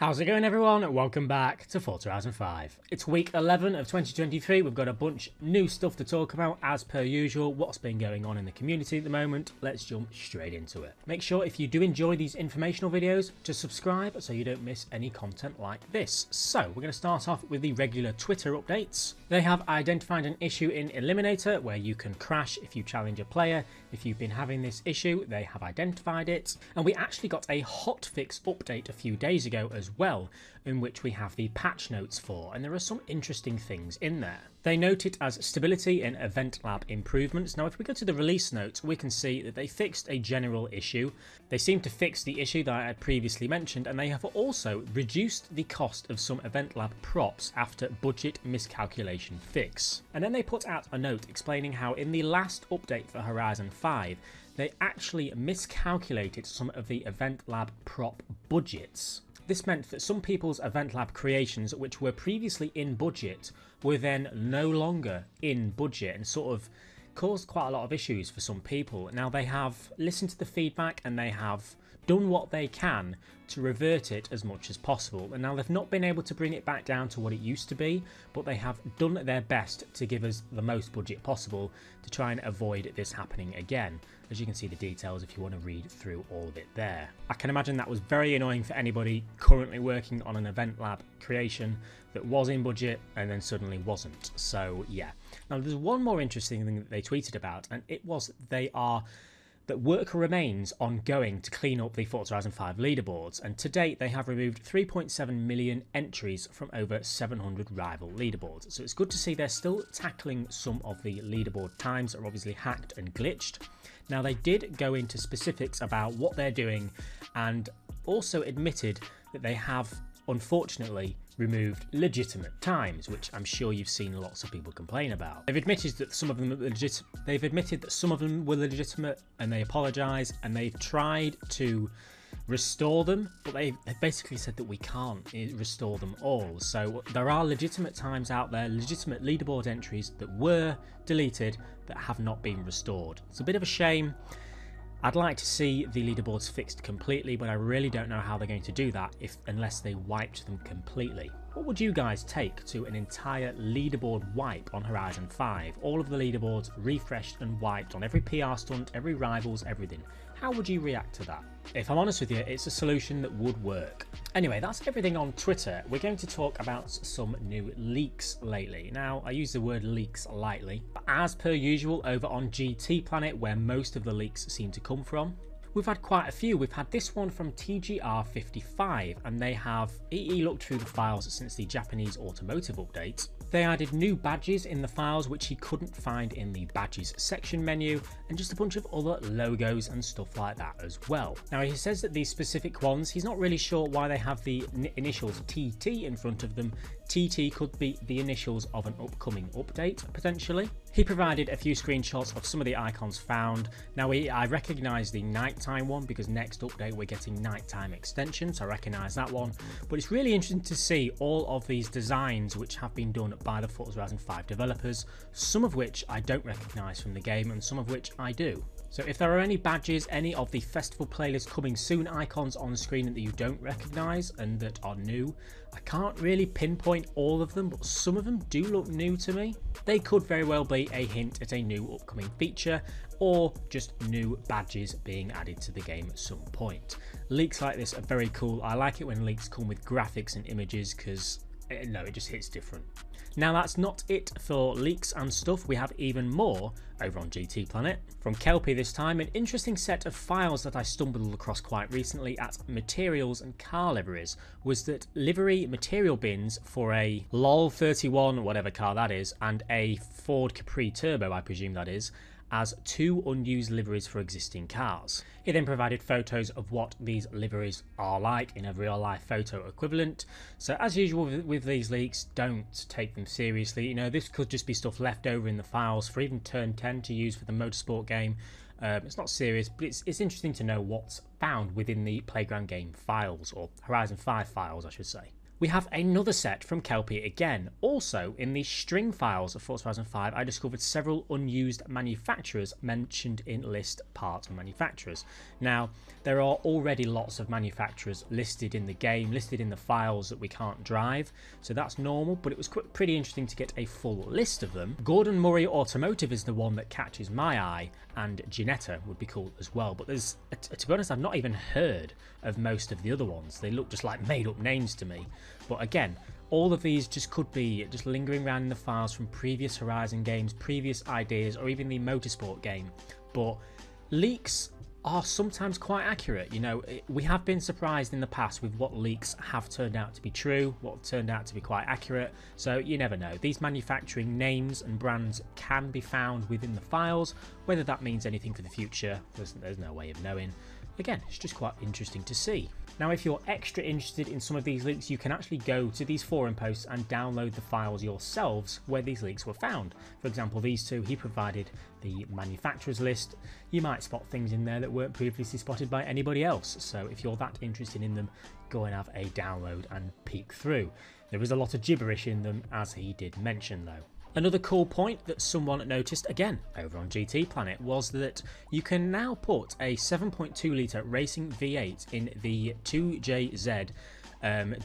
How's it going, everyone? Welcome back to Forza Horizon 5. It's week 11 of 2023. We've got a bunch new stuff to talk about, as per usual. What's been going on in the community at the moment? Let's jump straight into it. Make sure if you do enjoy these informational videos to subscribe so you don't miss any content like this. So, we're going to start off with the regular Twitter updates. They have identified an issue in Eliminator where you can crash if you challenge a player. If you've been having this issue, they have identified it. And we actually got a hotfix update a few days ago as well, in which we have the patch notes for, and there are some interesting things in there. They note it as stability and event lab improvements. Now, if we go to the release notes, we can see that they fixed a general issue. They seem to fix the issue that I had previously mentioned, and they have also reduced the cost of some event lab props after budget miscalculation fix. And then they put out a note explaining how in the last update for Horizon 5, they actually miscalculated some of the event lab prop budgets. This meant that some people's Event Lab creations, which were previously in budget, were then no longer in budget and sort of caused quite a lot of issues for some people. Now they have listened to the feedback and they have done what they can to revert it as much as possible. And now they've not been able to bring it back down to what it used to be, but they have done their best to give us the most budget possible to try and avoid this happening again. As you can see the details if you want to read through all of it there. I can imagine that was very annoying for anybody currently working on an event lab creation that was in budget and then suddenly wasn't. So yeah. Now there's one more interesting thing that they tweeted about and it was they are that work remains ongoing to clean up the Forza Horizon 5 leaderboards, and to date they have removed 3.7 million entries from over 700 rival leaderboards. So it's good to see they're still tackling some of the leaderboard times that are obviously hacked and glitched. Now, they did go into specifics about what they're doing and also admitted that they have unfortunately removed legitimate times, which I'm sure you've seen lots of people complain about. They've admitted that some of them legit they've admitted that some of them were legitimate and they apologise and they've tried to restore them, but they basically said that we can't eh, restore them all. So there are legitimate times out there, legitimate leaderboard entries that were deleted that have not been restored. It's a bit of a shame. I'd like to see the leaderboards fixed completely, but I really don't know how they're going to do that if unless they wiped them completely. What would you guys take to an entire leaderboard wipe on Horizon 5? All of the leaderboards refreshed and wiped on every PR stunt, every rivals, everything. How would you react to that? If I'm honest with you, it's a solution that would work. Anyway, that's everything on Twitter. We're going to talk about some new leaks lately. Now, I use the word leaks lightly, but as per usual over on GT Planet, where most of the leaks seem to come from, we've had quite a few. We've had this one from TGR55, and they have EE looked through the files since the Japanese automotive update. They added new badges in the files which he couldn't find in the badges section menu and just a bunch of other logos and stuff like that as well. Now he says that these specific ones, he's not really sure why they have the initials TT in front of them. TT could be the initials of an upcoming update potentially. He provided a few screenshots of some of the icons found. Now we, I recognise the nighttime one because next update we're getting nighttime extension, so I recognise that one. But it's really interesting to see all of these designs which have been done by the Forza Horizon 5 developers, some of which I don't recognise from the game and some of which I do. So if there are any badges, any of the festival playlist coming soon icons on screen that you don't recognise and that are new, I can't really pinpoint all of them, but some of them do look new to me. They could very well be a hint at a new upcoming feature or just new badges being added to the game at some point. Leaks like this are very cool. I like it when leaks come with graphics and images because no, it just hits different. Now that's not it for leaks and stuff, we have even more over on GT Planet. From Kelpie this time, an interesting set of files that I stumbled across quite recently at materials and car liveries was that livery material bins for a LOL 31, whatever car that is, and a Ford Capri Turbo, I presume that is, as two unused liveries for existing cars. He then provided photos of what these liveries are like in a real life photo equivalent. So, as usual with, these leaks, don't take them seriously. You know, this could just be stuff left over in the files for even Turn 10 to use for the motorsport game. Um, it's not serious, but it's, it's interesting to know what's found within the Playground game files, or Horizon 5 files, I should say. We have another set from Kelpie again. Also, in the string files of 4005, I discovered several unused manufacturers mentioned in list parts manufacturers. Now, there are already lots of manufacturers listed in the game, listed in the files that we can't drive, so that's normal, but it was pretty interesting to get a full list of them. Gordon Murray Automotive is the one that catches my eye, and Ginetta would be cool as well, but there's, to be honest, I've not even heard of most of the other ones. They look just like made up names to me. But again, all of these just could be just lingering around in the files from previous Horizon games, previous ideas, or even the Motorsport game. But leaks are sometimes quite accurate. You know, eh, we have been surprised in the past with what leaks have turned out to be true, what turned out to be quite accurate. So you never know. These manufacturing names and brands can be found within the files. Whether that means anything for the future, there's, there's no way of knowing. Again, it's just quite interesting to see. Now, if you're extra interested in some of these leaks, you can actually go to these forum posts and download the files yourselves where these leaks were found. For example, these two, he provided the manufacturers list. You might spot things in there that weren't previously spotted by anybody else. So if you're that interested in them, go and have a download and peek through. There is a lot of gibberish in them, as he did mention though. Another cool point that someone noticed again over on GT Planet was that you can now put a 7.2 litre racing V8 in the 2JZ um,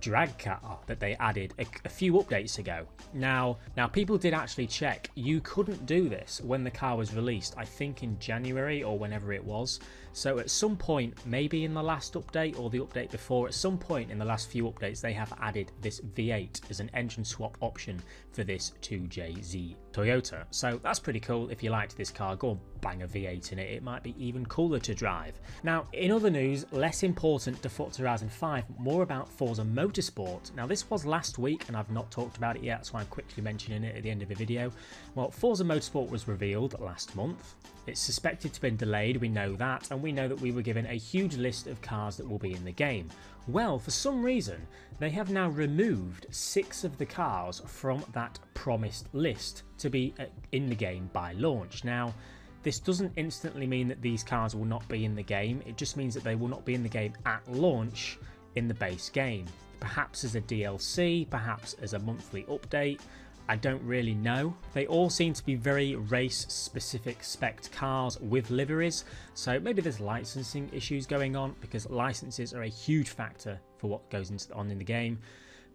drag car that they added a, a, few updates ago. Now, now people did actually check. You couldn't do this when the car was released. I think in January or whenever it was. So at some point, maybe in the last update or the update before, at some point in the last few updates, they have added this V8 as an engine swap option for this 2JZ Toyota. So that's pretty cool. If you liked this car, go bang a V8 in it. It might be even cooler to drive. Now, in other news, less important to Forza Horizon 5, more about Forza Motorsport. Now, this was last week, and I've not talked about it yet, so I'm quickly mentioning it at the end of the video. Well, Forza Motorsport was revealed last month. It's suspected to have been delayed, we know that, and we know that we were given a huge list of cars that will be in the game. Well, for some reason, they have now removed six of the cars from that promised list to be uh, in the game by launch. Now, this doesn't instantly mean that these cars will not be in the game, it just means that they will not be in the game at launch in the base game. Perhaps as a DLC, perhaps as a monthly update, I don't really know. They all seem to be very race specific spec cars with liveries, so maybe there's licensing issues going on because licenses are a huge factor for what goes on in the game.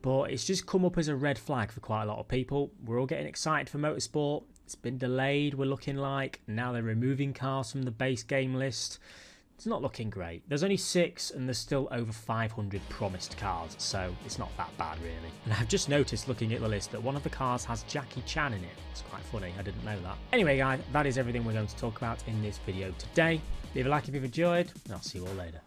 But it's just come up as a red flag for quite a lot of people. We're all getting excited for motorsport. It's been delayed, we're looking like. Now they're removing cars from the base game list it's not looking great. There's only six and there's still over 500 promised cars, so it's not that bad really. And I've just noticed looking at the list that one of the cars has Jackie Chan in it. It's quite funny, I didn't know that. Anyway guys, that is everything we're going to talk about in this video today. Leave a like if you've enjoyed, and I'll see you all later.